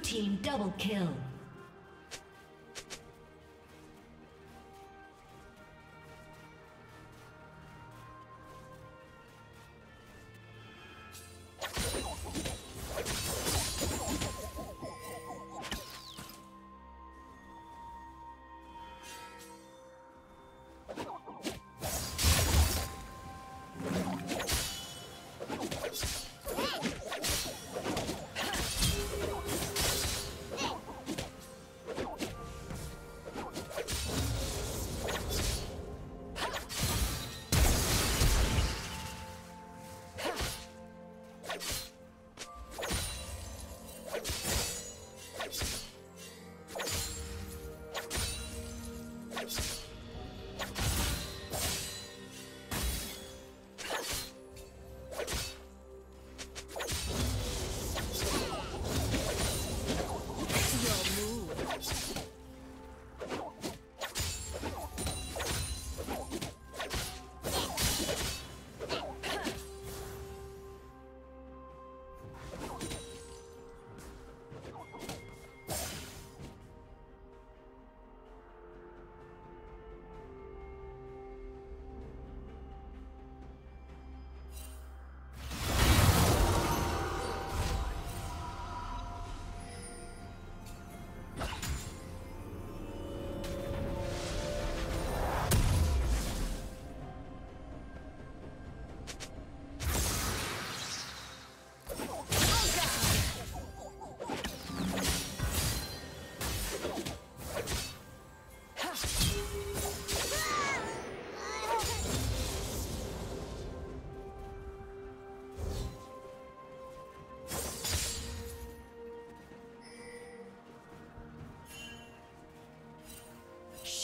team double kill.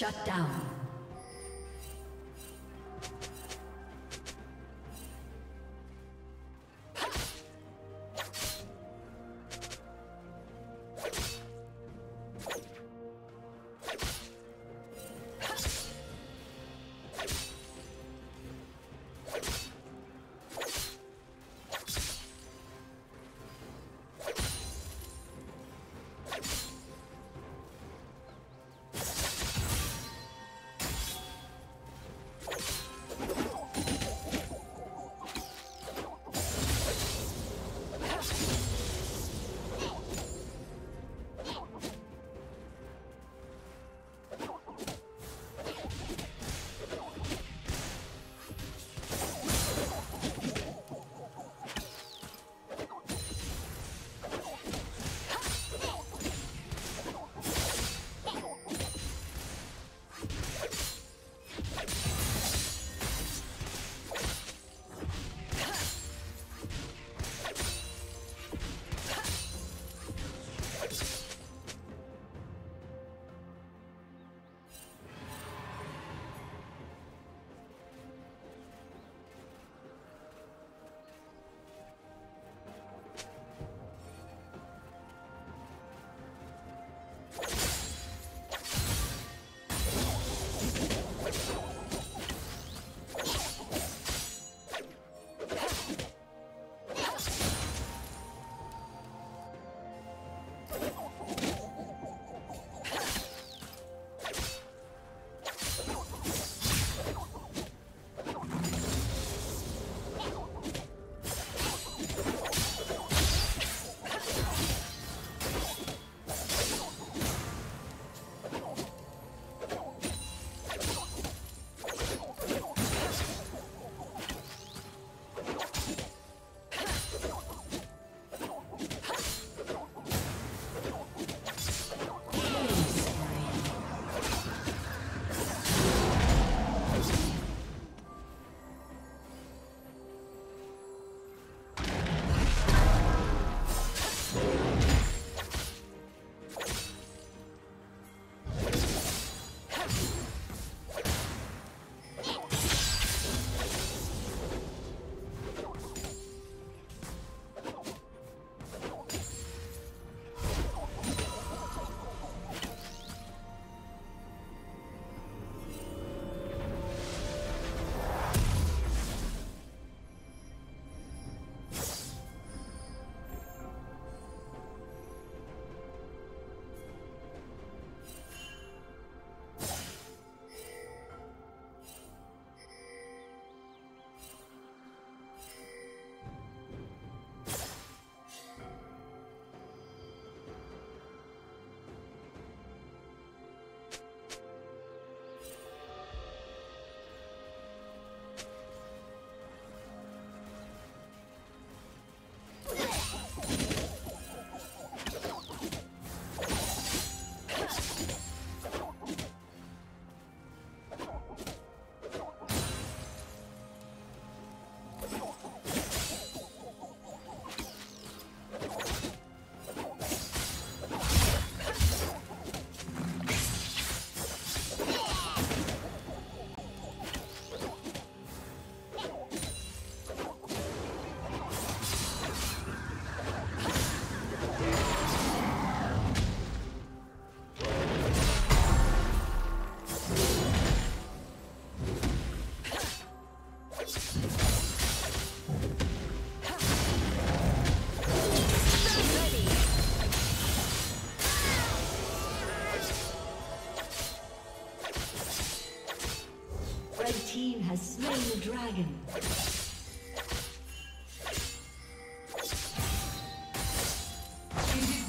Shut down.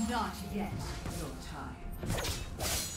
Not yet your time.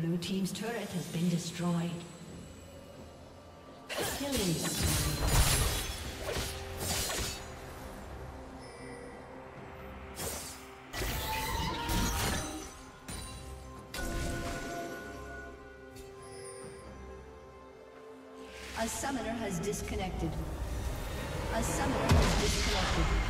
Blue Team's turret has been destroyed. Killing A summoner has disconnected. A summoner has disconnected.